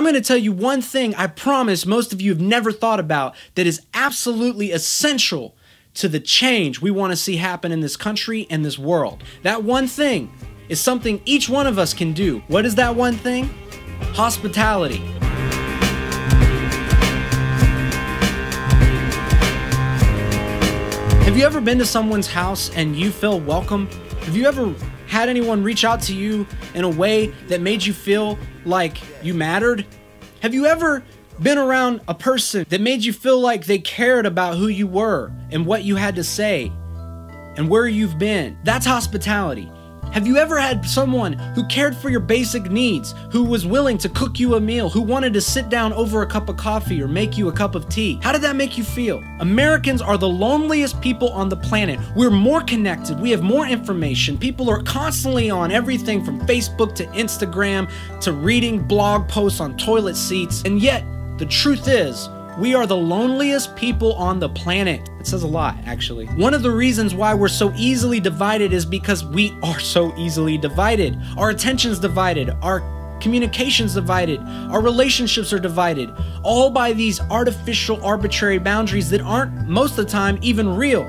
I'm gonna tell you one thing I promise most of you have never thought about that is absolutely essential to the change we wanna see happen in this country and this world. That one thing is something each one of us can do. What is that one thing? Hospitality. Have you ever been to someone's house and you feel welcome? Have you ever had anyone reach out to you in a way that made you feel like you mattered? Have you ever been around a person that made you feel like they cared about who you were and what you had to say and where you've been? That's hospitality. Have you ever had someone who cared for your basic needs, who was willing to cook you a meal, who wanted to sit down over a cup of coffee or make you a cup of tea? How did that make you feel? Americans are the loneliest people on the planet. We're more connected, we have more information. People are constantly on everything from Facebook to Instagram to reading blog posts on toilet seats. And yet, the truth is, we are the loneliest people on the planet. It says a lot, actually. One of the reasons why we're so easily divided is because we are so easily divided. Our attention's divided, our communication's divided, our relationships are divided, all by these artificial, arbitrary boundaries that aren't, most of the time, even real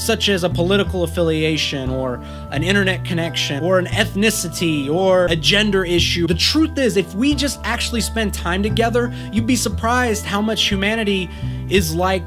such as a political affiliation or an internet connection or an ethnicity or a gender issue. The truth is, if we just actually spend time together, you'd be surprised how much humanity is like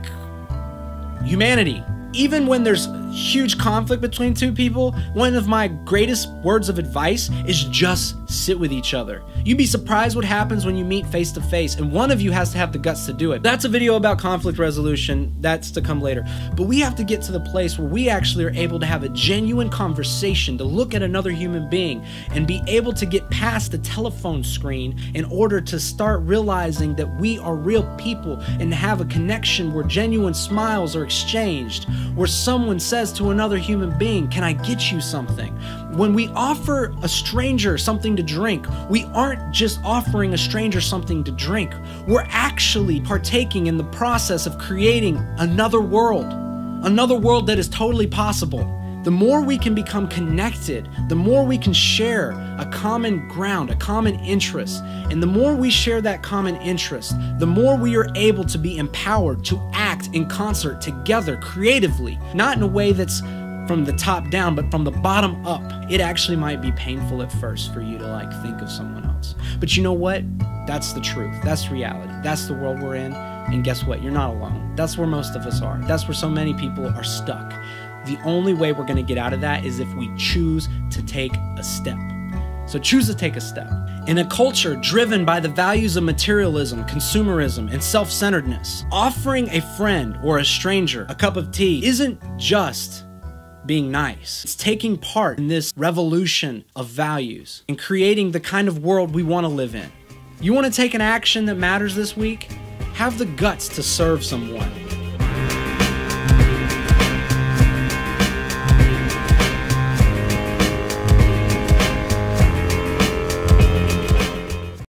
humanity. Even when there's huge conflict between two people, one of my greatest words of advice is just sit with each other. You'd be surprised what happens when you meet face to face, and one of you has to have the guts to do it. That's a video about conflict resolution. That's to come later. But we have to get to the place where we actually are able to have a genuine conversation, to look at another human being, and be able to get past the telephone screen in order to start realizing that we are real people and have a connection where genuine smiles are exchanged, where someone says, says to another human being, Can I get you something? When we offer a stranger something to drink, we aren't just offering a stranger something to drink, we're actually partaking in the process of creating another world, another world that is totally possible. The more we can become connected, the more we can share a common ground, a common interest. And the more we share that common interest, the more we are able to be empowered to act in concert together creatively, not in a way that's from the top down, but from the bottom up. It actually might be painful at first for you to like think of someone else. But you know what? That's the truth. That's reality. That's the world we're in. And guess what? You're not alone. That's where most of us are. That's where so many people are stuck. The only way we're going to get out of that is if we choose to take a step. So choose to take a step. In a culture driven by the values of materialism, consumerism, and self centeredness, offering a friend or a stranger a cup of tea isn't just being nice. It's taking part in this revolution of values and creating the kind of world we want to live in. You want to take an action that matters this week? Have the guts to serve someone